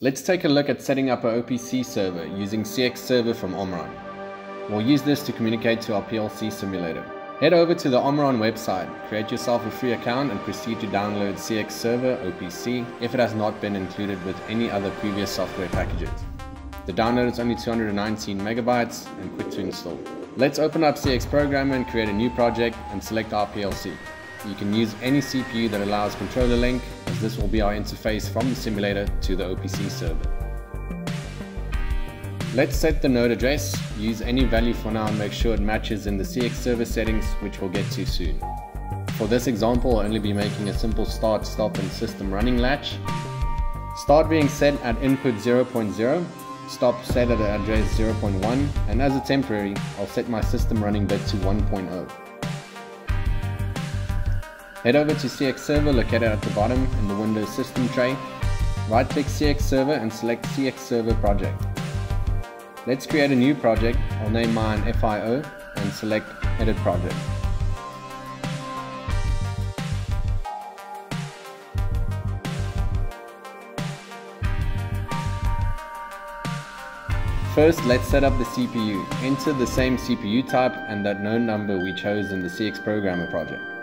Let's take a look at setting up a OPC server using CX Server from Omron. We'll use this to communicate to our PLC simulator. Head over to the Omron website, create yourself a free account and proceed to download CX Server OPC if it has not been included with any other previous software packages. The download is only 219 megabytes and quick to install. Let's open up CX Programmer and create a new project and select our PLC. You can use any CPU that allows controller link as this will be our interface from the simulator to the OPC server. Let's set the node address, use any value for now and make sure it matches in the CX server settings which we'll get to soon. For this example I'll only be making a simple start, stop and system running latch. Start being set at input 0.0, stop set at address 0.1 and as a temporary I'll set my system running bit to 1.0. Head over to CX Server located at the bottom in the Windows System tray. Right click CX Server and select CX Server Project. Let's create a new project. I'll name mine FIO and select Edit Project. First, let's set up the CPU. Enter the same CPU type and that node number we chose in the CX Programmer project.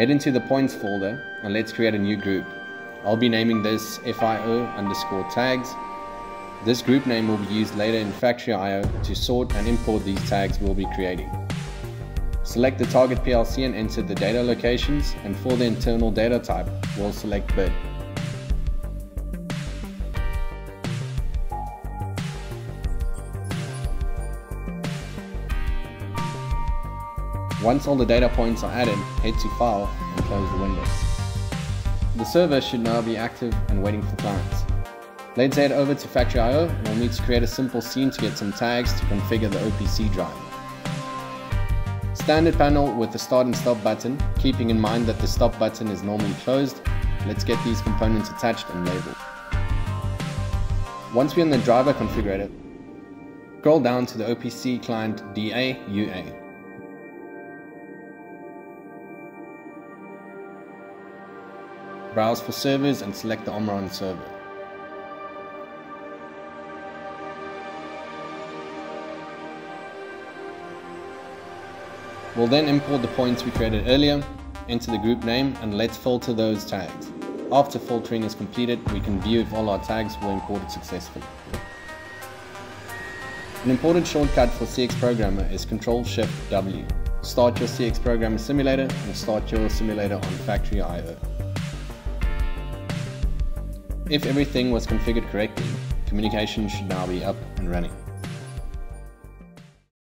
Head into the points folder and let's create a new group. I'll be naming this FIO underscore tags. This group name will be used later in Factory IO to sort and import these tags we'll be creating. Select the target PLC and enter the data locations and for the internal data type, we'll select bit. Once all the data points are added, head to File and close the window. The server should now be active and waiting for clients. Let's head over to Factory IO and we'll need to create a simple scene to get some tags to configure the OPC drive. Standard panel with the start and stop button, keeping in mind that the stop button is normally closed. Let's get these components attached and labeled. Once we're in the driver configurator, scroll down to the OPC client DA UA. Browse for servers and select the Omron server. We'll then import the points we created earlier, enter the group name and let's filter those tags. After filtering is completed, we can view if all our tags were imported successfully. An important shortcut for CX Programmer is Ctrl-Shift-W. Start your CX Programmer simulator and start your simulator on Factory IO. If everything was configured correctly, communication should now be up and running.